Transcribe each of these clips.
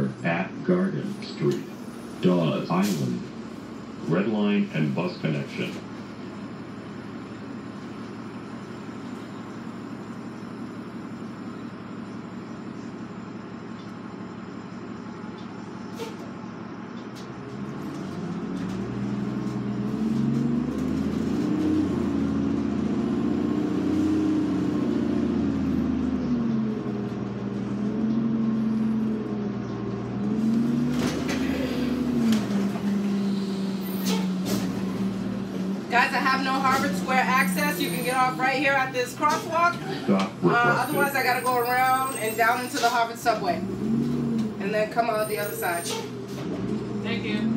your back Guys, I have no Harvard Square access. You can get off right here at this crosswalk. Uh, otherwise, I gotta go around and down into the Harvard subway. And then come out the other side. Thank you.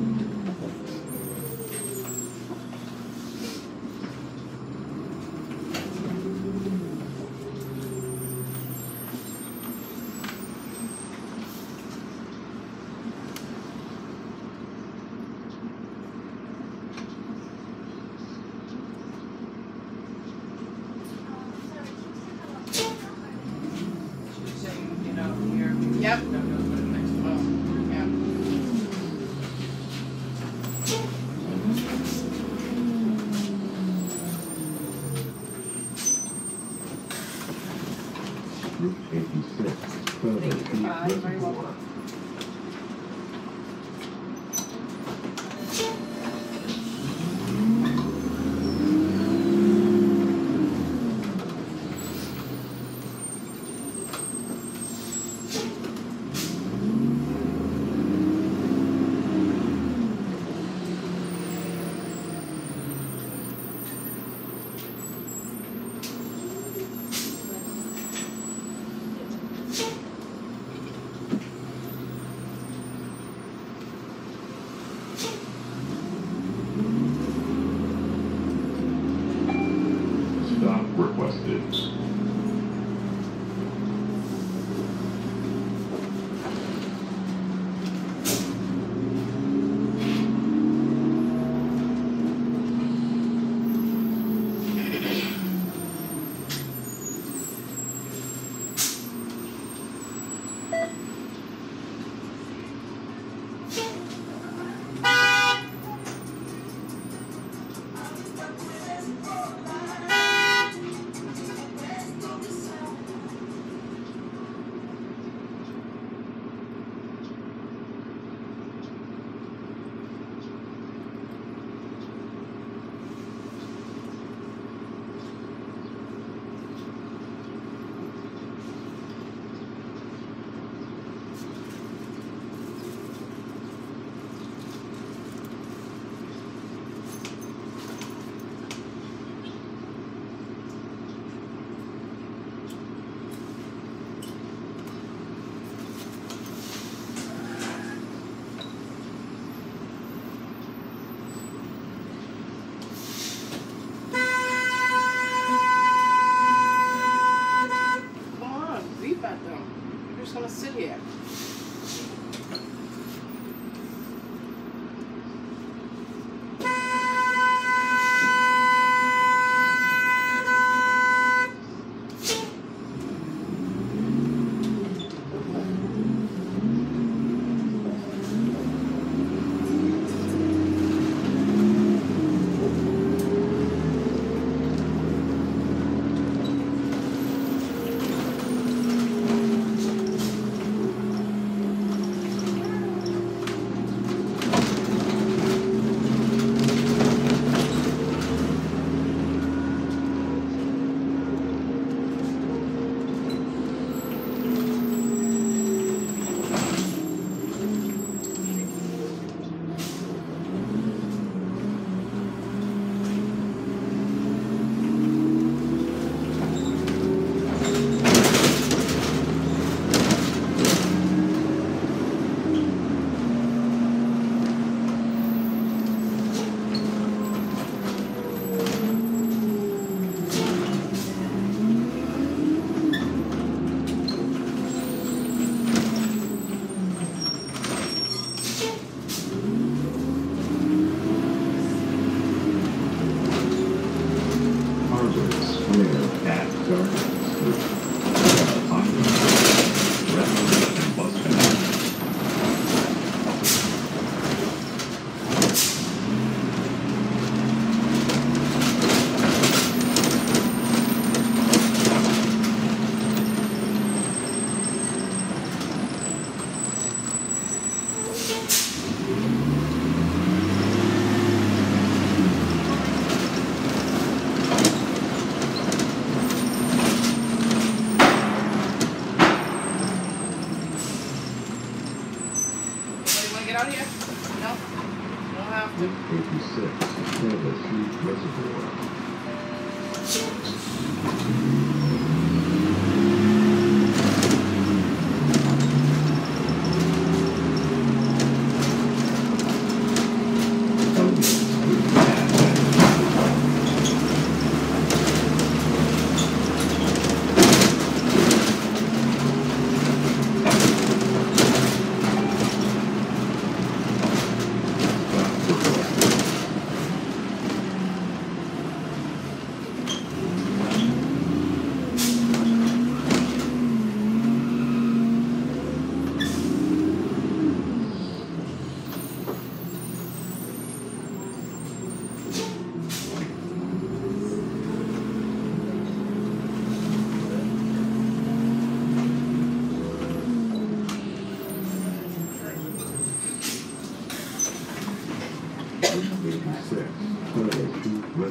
She's saying, you know, here. Yep. No, no, go to the next one. Yeah. Route 86. Further Thank you. east Goodbye. Requested. Yeah. 86, Cleveland Circle Reservoir.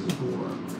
Cleveland Circle